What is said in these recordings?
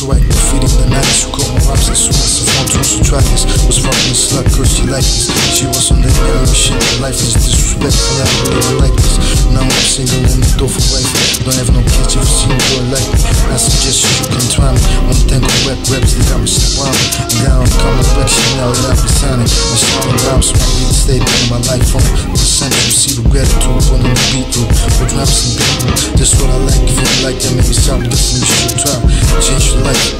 I defeating the nights who call my raps soon as I want to so try this was fucking slut cause she like this she was on the air shit life is disrespectful I even like this. Now I'm single and the door for wife. Don't have no kids if you see me boy like. Me I suggest you can try me. On tank of rap raps they got me smiling and now I'm coming back shit now that been signing my shining rhymes so I need to stay in my life the center you see the gratitude on the beat through. With raps and beat just what I like if you like that make me sound this and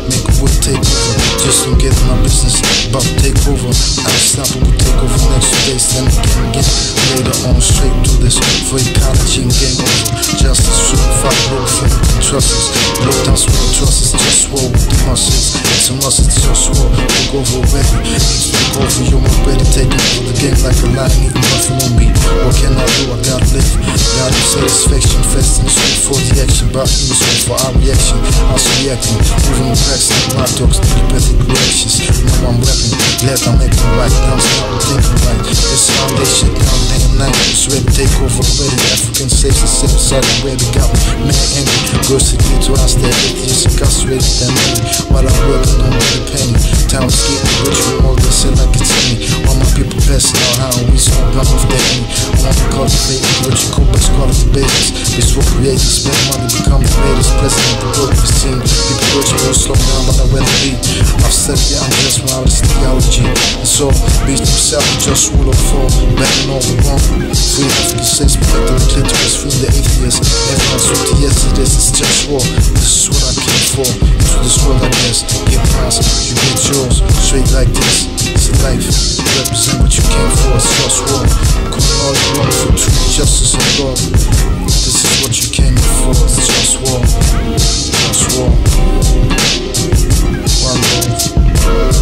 make a wood take over. Just don't get my business about to take over. Unstoppable take over next day stand again again later on straight to this for ecology and game over. Justice super fight roll for trust us. Low down swell trust us just swell with the muscles it's a it's just swell look over already look over you my ready take over the game like a lion eating nothing on me. What can I do? I gotta live gotta satisfaction fasting straight for the action about me so for our reaction. Was reacting moving the cracks like my dogs telepathic reactions. Now I'm rapping glad I'm making right now I'm starting thinking right. It's day shit down day and night it's ready to take over already African safe and safe side where they got mad angry girls to get to us that atheist incarcerated than me while I'm working on the penny town skating rich from all this and like it's me. All my people passing out how we so gone with that want to cultivate what best call it the business. We swap creators spend money become the greatest president the world we've seen. People rich will slow down but I rather be I've said yeah I'm just honest theology it's all beast himself just rule of four. Letting all the wrong free the sex protecting the clitoris free the atheist everyone's with the yes it is it's just war. This is what I came for. Into this world I guess. Get mine you get yours. Straight like this to life. Represent what you came for, source war. Call all you want for truth, justice, and love. This is what you came here for, source war. House war. One move.